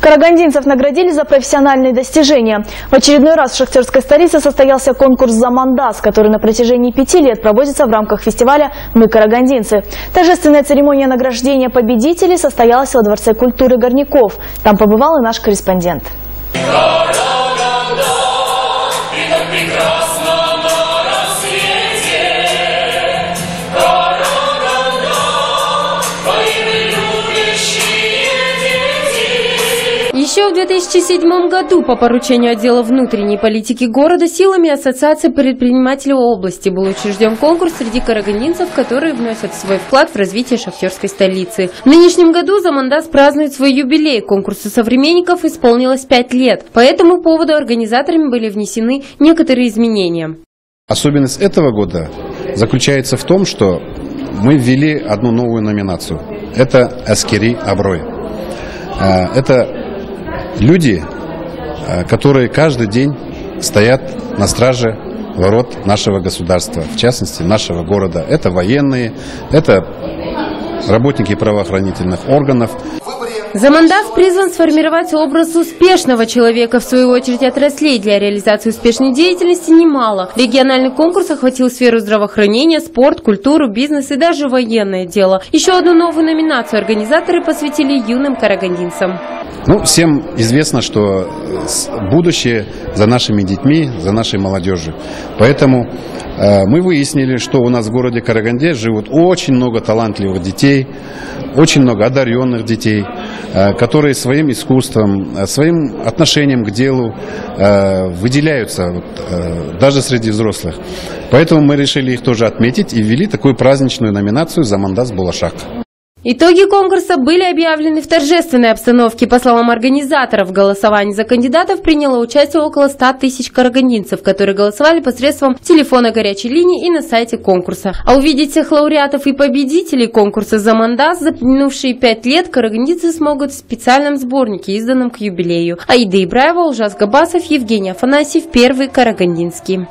Карагандинцев наградили за профессиональные достижения. В очередной раз в шахтерской столице состоялся конкурс «Замандас», который на протяжении пяти лет проводится в рамках фестиваля «Мы карагандинцы». Торжественная церемония награждения победителей состоялась во Дворце культуры Горняков. Там побывал и наш корреспондент. Еще в 2007 году по поручению отдела внутренней политики города силами Ассоциации предпринимателей области был учрежден конкурс среди карагандинцев, которые вносят свой вклад в развитие шахтерской столицы. В нынешнем году Замандас празднует свой юбилей. Конкурсу современников исполнилось пять лет. По этому поводу организаторами были внесены некоторые изменения. Особенность этого года заключается в том, что мы ввели одну новую номинацию. Это «Аскери Аброй». А, это люди, э, которые каждый день стоят на страже ворот нашего государства, в частности нашего города. Это военные, это работники правоохранительных органов. Замандав призван сформировать образ успешного человека. В свою очередь отраслей для реализации успешной деятельности немало. Региональный конкурс охватил сферу здравоохранения, спорт, культуру, бизнес и даже военное дело. Еще одну новую номинацию организаторы посвятили юным карагандинцам. Ну, всем известно, что будущее за нашими детьми, за нашей молодежью. Поэтому э, мы выяснили, что у нас в городе Караганде живут очень много талантливых детей, очень много одаренных детей, э, которые своим искусством, э, своим отношением к делу э, выделяются э, даже среди взрослых. Поэтому мы решили их тоже отметить и ввели такую праздничную номинацию «За мандас Булашак». Итоги конкурса были объявлены в торжественной обстановке. По словам организаторов, в голосовании за кандидатов приняло участие около 100 тысяч карагандинцев, которые голосовали посредством телефона горячей линии и на сайте конкурса. А увидеть всех лауреатов и победителей конкурса «За мандат» за минувшие пять лет карагандинцы смогут в специальном сборнике, изданном к юбилею. Аида Ибраева, Ужас Габасов, Евгений Афанасьев, первый карагандинский.